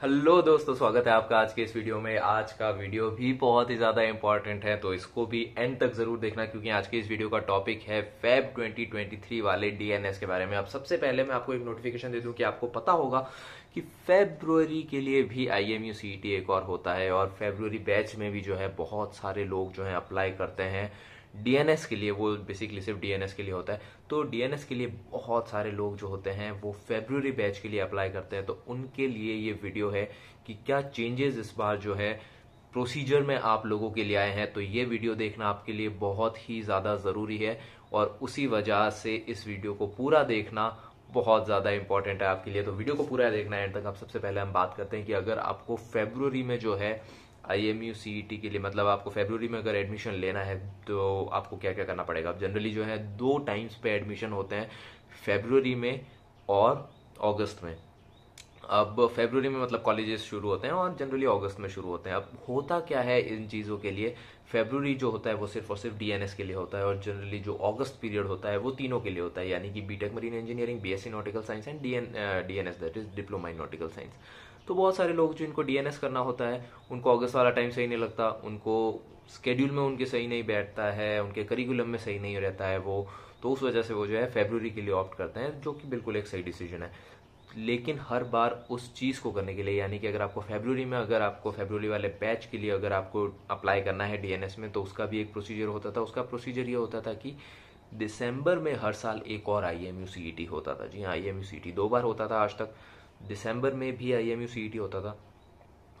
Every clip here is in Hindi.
हेलो दोस्तों, स्वागत है आपका आज के इस वीडियो में। आज का वीडियो भी बहुत ही ज़्यादा इंपॉर्टेंट है तो इसको भी एंड तक ज़रूर देखना, क्योंकि आज के इस वीडियो का टॉपिक है फेब 2023 वाले डीएनएस के बारे में। अब सबसे पहले मैं आपको एक नोटिफिकेशन दे दूँ कि आपको पता होगा कि फेब्रुवरी के लिए भी आई एम एक और होता है, और फेब्रुवरी बैच में भी जो है बहुत सारे लोग जो है अप्लाई करते हैं। डीएनएस के लिए, वो बेसिकली सिर्फ़ डीएनएस के लिए होता है। तो डीएनएस के लिए बहुत सारे लोग जो होते हैं, वो फेब्रुवरी बैच के लिए अप्लाई करते हैं। तो उनके लिए ये वीडियो है कि क्या चेंजेस इस बार जो है प्रोसीजर में आप लोगों के लिए आए हैं। तो ये वीडियो देखना आपके लिए बहुत ही ज़्यादा ज़रूरी है और उसी वजह से इस वीडियो को पूरा देखना बहुत ज़्यादा इंपॉर्टेंट है आपके लिए। तो वीडियो को पूरा देखना है। एंड तक आप सबसे पहले हम बात करते हैं कि अगर आपको फेब्रुवरी में जो है I M U C E T के लिए मतलब आपको फेब्रुवरी में अगर एडमिशन लेना है तो आपको क्या क्या करना पड़ेगा? अब जनरली जो है, दो टाइम्स पे एडमिशन होते हैं फेबररी में और अगस्त में। अब फेबररी में मतलब कॉलेजेस शुरू होते हैं और जनरली अगस्त में शुरू होते हैं। अब होता क्या है इन चीज़ों के लिए? फेब्रुवरी जो होता है, वो सिर्फ़ और सिर्फ़ डीएनएस के लिए होता है और जनरली जो अगस्त पीरियड होता है, वो तीनों के लिए होता है। यानी कि BTech marine engineering BSc nautical science and DN DNS that is diploma in nautical science तो बहुत सारे लोग जो इनको डीएनएस करना होता है, उनको अगस्त वाला टाइम सही नहीं लगता, उनको स्केड्यूल में उनके सही नहीं बैठता है, उनके करिकुलम में सही नहीं रहता है वो तो उस वजह से वो जो है फेबररी के लिए ऑप्ट करते हैं, जो कि बिल्कुल एक सही डिसीज़न है। लेकिन हर बार उस चीज़ को करने के लिए, यानी कि अगर आपको फेब्रुवरी में अगर आपको फेब्रुवरी वाले बैच के लिए अगर आपको अप्लाई करना है डीएनएस में तो उसका भी एक प्रोसीजर होता था। उसका प्रोसीजर ये होता था कि दिसंबर में हर साल एक और आई एम होता था। जी हाँ आई एम दो बार होता था आज तक। दिसंबर में भी आई एम होता था।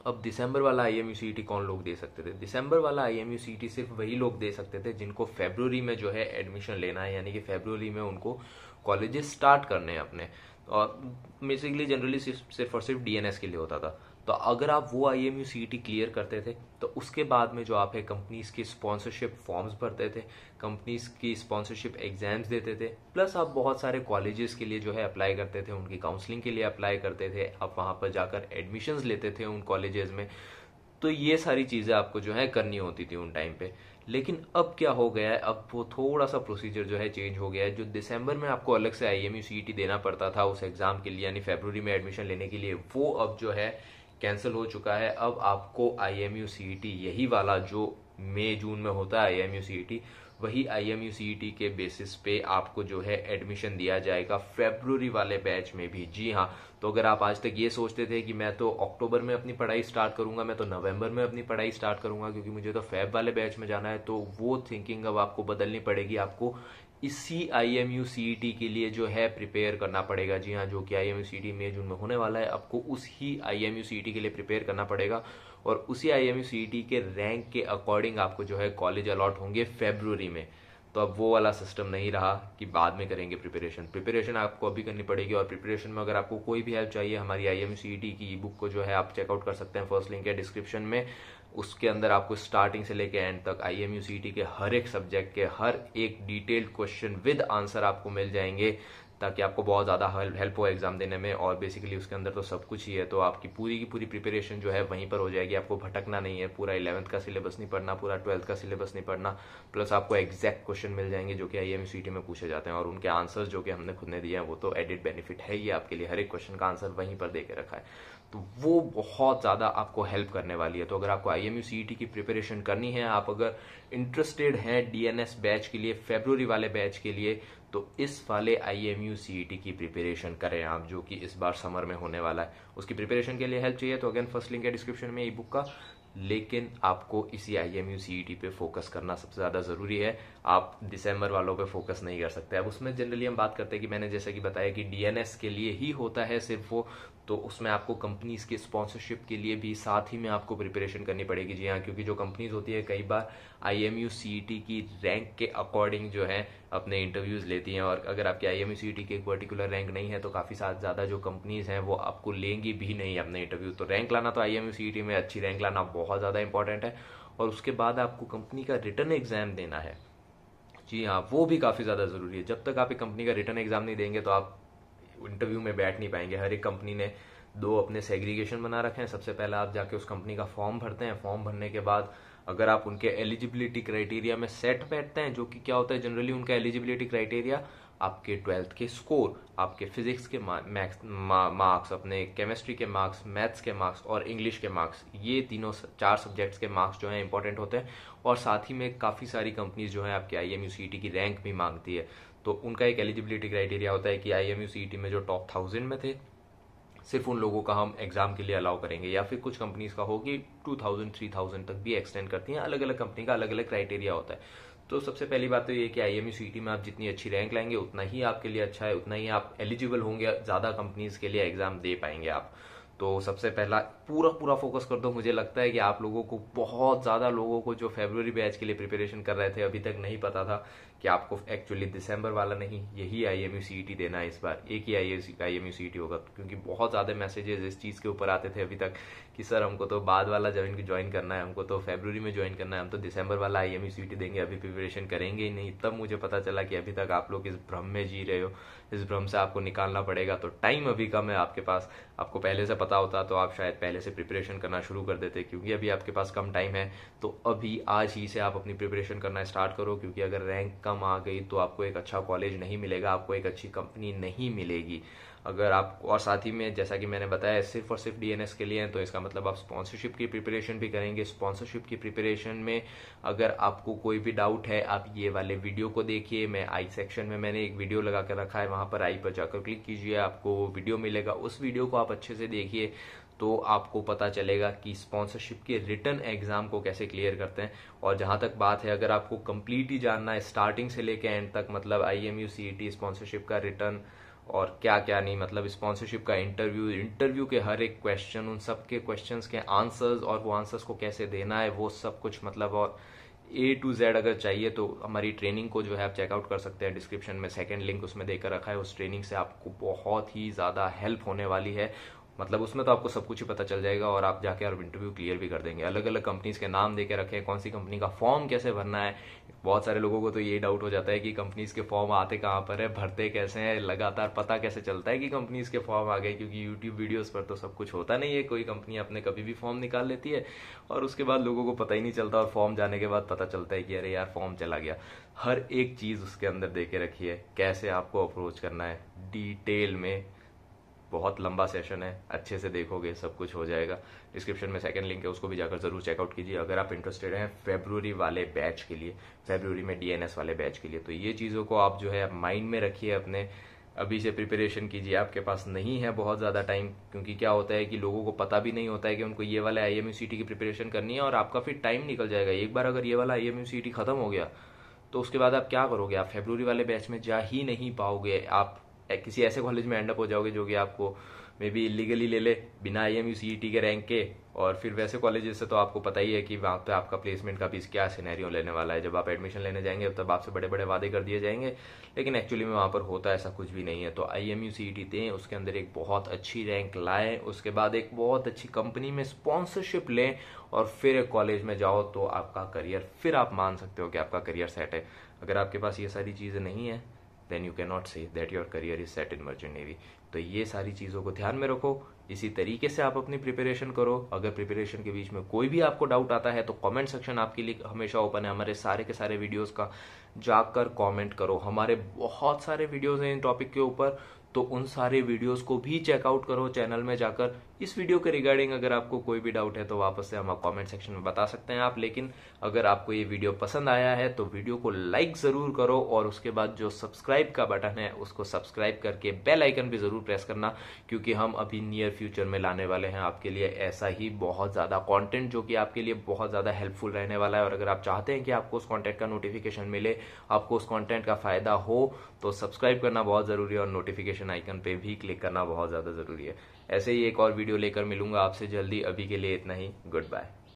अब दिसंबर वाला आई एम कौन लोग दे सकते थे? दिसंबर वाला आई एम सिर्फ़ वही लोग दे सकते थे जिनको फेबररी में जो है एडमिशन लेना है, यानी कि फेबररी में उनको कॉलेजेस स्टार्ट करने हैं अपने। और बेसिकली जनरली सिर्फ़ और सिर्फ़ डीएनएस के लिए होता था। तो अगर आप वो आई एम क्लियर करते थे उसके बाद में जो आप है कंपनीज़ की स्पॉन्सरशिप फॉर्म्स भरते थे कंपनीज़ की स्पॉन्सरशिप एग्ज़ाम्स देते थे प्लस आप बहुत सारे कॉलेजेस के लिए जो है अप्लाई करते थे, उनकी काउंसलिंग के लिए अप्लाई करते थे, आप वहाँ पर जाकर एडमिशन्स लेते थे उन कॉलेजेस में। तो ये सारी चीज़ें आपको जो है करनी होती थी उन टाइम पे। लेकिन अब क्या हो गया है, अब वो थोड़ा सा प्रोसीजर जो है चेंज हो गया है, जो दिसंबर में आपको अलग से आई एम यू देना पड़ता था उस एग्ज़ाम के लिए, यानी फेबर में एडमिशन लेने के लिए, वो अब जो है कैंसिल हो चुका है। अब आपको आई एम यू यही वाला जो मई, जून में होता है आई एम यू वही आई एम यू के बेसिस पे आपको जो है एडमिशन दिया जाएगा फेब्रुवरी वाले बैच में भी। जी हाँ तो अगर आप आज तक ये सोचते थे कि मैं तो अक्टूबर में अपनी पढ़ाई स्टार्ट करूँगा, मैं तो नवंबर में अपनी पढ़ाई स्टार्ट करूँगा, क्योंकि मुझे तो फेब वाले बैच में जाना है तो वो थिंकिंग अब आपको बदलनी पड़ेगी, आपको इसी I M U C T के लिए जो है प्रिपेयर करना पड़ेगा। जी हाँ जो कि I M U C T मई जून में होने वाला है। आपको उसी I M U C T के लिए प्रिपेयर करना पड़ेगा और उसी I M U C T के रैंक के अकॉर्डिंग आपको जो है कॉलेज अलॉट होंगे फेब्रुवरी में। तो अब वो वाला सिस्टम नहीं रहा कि बाद में करेंगे प्रिपरेशन प्रिपरेशन आपको अभी करनी पड़ेगी और प्रिपरेशन में अगर आपको कोई भी हेल्प चाहिए, हमारी आई एम सी टी की ई बुक को जो है आप चेकआउट कर सकते हैं। फ़र्स्ट लिंक है डिस्क्रिप्शन में। उसके अंदर आपको स्टार्टिंग से लेके एंड तक आई एम के हर एक सब्जेक्ट के हर एक डिटेल्ड क्वेश्चन विद आंसर आपको मिल जाएँगे, ताकि आपको बहुत ज़्यादा हेल्प हो एग्ज़ाम देने में। और बेसिकली उसके अंदर तो सब कुछ ही है तो आपकी पूरी की पूरी प्रिपरेशन जो है वहीं पर हो जाएगी। आपको भटकना नहीं है, पूरा इलेवंथ का सिलेबस नहीं पढ़ना, पूरा ट्वेल्थ का सिलेबस नहीं पढ़ना प्लस आपको एग्जैक्ट क्वेश्चन मिल जाएँगे जो कि आई एम में पूछे जाते हैं। और उनके आंसर्स जो कि हमने खुद ने दिए हैं, वो तो एडिट बेनिफिट है ही, आपके लिए हर एक क्वेश्चन का आंसर वहीं पर दे के रखा है। तो वो बहुत ज़्यादा आपको हेल्प करने वाली है। तो अगर आपको आई एम यू की प्रिपरेशन करनी है, आप अगर इंटरेस्टेड हैं डीएनएस बैच के लिए फेब्रुवरी वाले बैच के लिए तो इस वाले आई एम यू की प्रिपरेशन करें आप, जो कि इस बार समर में होने वाला है। उसकी प्रिपरेशन के लिए हेल्प चाहिए तो अगेन फ़र्स्ट लिंक है डिस्क्रिप्शन में ई बुक का। लेकिन आपको इसी आई एम यू पे फोकस करना सबसे ज़्यादा ज़रूरी है। आप दिसंबर वालों पे फोकस नहीं कर सकते। अब उसमें जनरली हम बात करते हैं कि मैंने जैसे कि बताया कि डीएनएस के लिए ही होता है सिर्फ़ वो तो उसमें आपको कंपनीज़ के स्पॉन्सरशिप के लिए भी साथ ही में आपको प्रिपरेशन करनी पड़ेगी। जी हाँ क्योंकि जो कंपनीज़ होती है, कई बार I M U C T की रैंक के अकॉर्डिंग जो है, अपने इंटरव्यूज़ लेती हैं। और अगर आपके I M U C T की एक पर्टिकुलर रैंक नहीं है तो काफ़ी साथ ज़्यादा जो कंपनीज़ हैं, वो आपको लेंगी भी नहीं अपने इंटरव्यू तो रैंक लाना तो I M U C T में अच्छी रैंक लाना बहुत ज़्यादा इंपॉर्टेंट है। और उसके बाद आपको कंपनी का रिटर्न एग्ज़ाम देना है। जी हाँ वो भी काफ़ी ज़्यादा ज़रूरी है। जब तक आप एक कंपनी का रिटर्न एग्ज़ाम नहीं देंगे तो आप इंटरव्यू में बैठ नहीं पाएँगे। हर एक कंपनी ने दो अपने सेग्रीगेशन बना रखे हैं। सबसे पहले आप जाके उस कंपनी का फॉर्म भरते हैं। फॉर्म भरने के बाद अगर आप उनके एलिजिबिलिटी क्राइटेरिया में सेट बैठते हैं, जो कि क्या होता है जनरली उनका एलिजिबिलिटी क्राइटेरिया आपके ट्वेल्थ के स्कोर आपके फिजिक्स के मैक्स मार्क्स अपने केमिस्ट्री के मार्क्स मैथ्स के मार्क्स और इंग्लिश के मार्क्स ये तीनों चार सब्जेक्ट्स के मार्क्स जो हैं इंपॉर्टेंट होते हैं। और साथ ही में काफ़ी सारी कंपनीज़ जो है, आपके आई एम की रैंक भी मांगती है। तो उनका एक एलिजिबिलिटी क्राइटेरिया होता है कि आई एम में जो टॉप थाउज़ेंड में थे, सिर्फ़ उन लोगों का हम एग्ज़ाम के लिए अलाउ करेंगे, या फिर कुछ कंपनीज़ का हो कि टू थाउज़ेंड थ्री थाउज़ेंड तक भी एक्सटेंड करती हैं अलग अलग कंपनी का अलग अलग क्राइटेरिया होता है। तो सबसे पहली बात तो ये कि आई एम में आप जितनी अच्छी रैंक लाएँगे, उतना ही आपके लिए अच्छा है, उतना ही आप एलिजिबल होंगे, ज़्यादा कंपनीज़ के लिए एग्ज़ाम दे पाएँगे आप। तो सबसे पहला पूरा पूरा फोकस कर दो, मुझे लगता है कि आप लोगों को बहुत ज़्यादा लोगों को जो फेब्रुवरी बैच के लिए प्रिपरेशन कर रहे थे, अभी तक नहीं पता था कि आपको एक्चुअली दिसंबर वाला नहीं, यही आई एम यू देना है इस बार। एक ही आई आई एम यू होगा, क्योंकि बहुत ज़्यादा मैसेजेस इस चीज़ के ऊपर आते थे अभी तक कि सर, हमको तो बाद वाला ज्वाइन ज्वाइन करना है, हमको तो फेब्रुवरी में ज्वाइन करना है, हम तो दिसंबर वाला आई एम यू देंगे, अभी प्रिपरेशन करेंगे ही नहीं। तब मुझे पता चला कि अभी तक आप लोग इस भ्रम में जी रहे हो, इस भ्रम से आपको निकालना पड़ेगा। तो टाइम अभी कम है आपके पास। आपको पहले से पता होता तो आप शायद पहले से प्रिपरेशन करना शुरू कर देते, क्योंकि अभी आपके पास कम टाइम है तो अभी आज ही से आप अपनी प्रिपरेशन करना स्टार्ट करो, क्योंकि अगर रैंक कम आ गई तो आपको एक अच्छा कॉलेज नहीं मिलेगा, आपको एक अच्छी कंपनी नहीं मिलेगी। अगर आप, और साथ ही में जैसा कि मैंने बताया, सिर्फ़ और सिर्फ़ डीएनएस के लिए हैं तो इसका मतलब आप स्पॉन्सरशिप की प्रिपरेशन भी करेंगे। स्पॉन्सरशिप की प्रिपरेशन में अगर आपको कोई भी डाउट है, आप ये वाले वीडियो को देखिए। मैं आई सेक्शन में मैंने एक वीडियो लगा कर रखा है, वहाँ पर आई पर जाकर क्लिक कीजिए, आपको वो वीडियो मिलेगा। उस वीडियो को आप अच्छे से देखिए। तो आपको पता चलेगा कि स्पॉन्सरशिप के रिटर्न एग्ज़ाम को कैसे क्लियर करते हैं। और जहाँ तक बात है, अगर आपको कंप्लीट ही जानना है स्टार्टिंग से लेकर एंड तक मतलब I M U C T sponsorship का रिटर्न और क्या क्या नहीं मतलब स्पॉन्सरशिप का इंटरव्यू इंटरव्यू के हर एक क्वेश्चन उन सब के क्वेश्चंस के आंसर्स और वो आंसर्स को कैसे देना है, वो सब कुछ मतलब और ए टू जेड अगर चाहिए तो हमारी ट्रेनिंग को जो है आप चेकआउट कर सकते हैं। डिस्क्रिप्शन में सेकंड लिंक उसमें देकर रखा है। उस ट्रेनिंग से आपको बहुत ही ज़्यादा हेल्प होने वाली है। मतलब उसमें तो आपको सब कुछ ही पता चल जाएगा और आप जाके और इंटरव्यू क्लियर भी कर देंगे। अलग अलग कंपनीज़ के नाम दे के रखे कौन सी कंपनी का फॉर्म कैसे भरना है। बहुत सारे लोगों को तो ये डाउट हो जाता है कि कंपनीज़ के फॉर्म आते कहाँ पर है, भरते कैसे हैं, लगातार पता कैसे चलता है कि कंपनीज़ के फॉर्म आ गए, क्योंकि यूट्यूब वीडियोज़ पर तो सब कुछ होता नहीं है। कोई कंपनी अपने कभी भी फॉर्म निकाल लेती है और उसके बाद लोगों को पता ही नहीं चलता और फॉर्म जाने के बाद पता चलता है कि अरे यार फॉर्म चला गया। हर एक चीज़ उसके अंदर दे के रखी है, कैसे आपको अप्रोच करना है। डिटेल में बहुत लंबा सेशन है, अच्छे से देखोगे, सब कुछ हो जाएगा। डिस्क्रिप्शन में सेकंड लिंक है, उसको भी जाकर ज़रूर चेकआउट कीजिए। अगर आप इंटरेस्टेड हैं फेब्रुवरी वाले बैच के लिए फेब्रुवरी में डीएनएस वाले बैच के लिए तो ये चीज़ों को आप जो है माइंड में रखिए अपने। अभी से प्रिपरेशन कीजिए। आपके पास नहीं है बहुत ज़्यादा टाइम क्योंकि क्या होता है कि लोगों को पता भी नहीं होता है कि उनको ये वाला आई एम की प्रिपरेशन करनी है और आपका फिर टाइम निकल जाएगा। एक बार अगर ये वाला आई एम खत्म हो गया तो उसके बाद आप क्या करोगे? आप फेब्रुवरी वाले बैच में जा ही नहीं पाओगे। आप किसी ऐसे कॉलेज में एंडअप हो जाओगे जो कि आपको मे बी इलीगली ले ले, बिना आई एम यू सी के रैंक के, और फिर वैसे कॉलेजेस से तो आपको पता ही है कि वहाँ पे आपका प्लेसमेंट का भी क्या सिनेरियो लेने वाला है। जब आप एडमिशन लेने जाएँगे, तब आपसे बड़े बड़े वादे कर दिए जाएँगे, लेकिन एक्चुअली में वहाँ पर होता ऐसा कुछ भी नहीं है। तो I M U C T दें, उसके अंदर एक बहुत अच्छी रैंक लाएँ, उसके बाद एक बहुत अच्छी कंपनी में स्पॉन्सरशिप लें, और फिर एक कॉलेज में जाओ तो आपका करियर फिर आप मान सकते हो कि आपका करियर सेट है। अगर आपके पास ये सारी चीज़ें नहीं है then you can not say that your career is set in merchant navy तो ये सारी चीज़ों को ध्यान में रखो, इसी तरीके से आप अपनी प्रिपरेशन करो। अगर प्रिपरेशन के बीच में कोई भी आपको डाउट आता है तो कमेंट सेक्शन आपके लिए हमेशा ओपन है। हमारे सारे के सारे वीडियोस का जाकर कमेंट करो। हमारे बहुत सारे वीडियोस हैं इन टॉपिक के ऊपर। तो उन सारे वीडियोस को भी चेकआउट करो चैनल में जाकर। इस वीडियो के रिगार्डिंग अगर आपको कोई भी डाउट है तो वापस से हम कमेंट सेक्शन में बता सकते हैं आप। लेकिन अगर आपको ये वीडियो पसंद आया है तो वीडियो को लाइक ज़रूर करो और उसके बाद जो सब्सक्राइब का बटन है, उसको सब्सक्राइब करके बेल आइकन भी ज़रूर प्रेस करना, क्योंकि हम अभी नियर फ्यूचर में लाने वाले हैं आपके लिए ऐसा ही बहुत ज़्यादा कॉन्टेंट जो कि आपके लिए बहुत ज़्यादा हेल्पफुल रहने वाला है। और अगर आप चाहते हैं कि आपको उस कॉन्टेंट का नोटिफिकेशन मिले, आपको उस कॉन्टेंट का फ़ायदा हो तो सब्सक्राइब करना बहुत ज़रूरी है और नोटिफिकेशन आइकन पे भी क्लिक करना बहुत ज़्यादा ज़रूरी है। ऐसे ही एक और वीडियो लेकर मिलूँगा आपसे जल्दी। अभी के लिए इतना ही। Good bye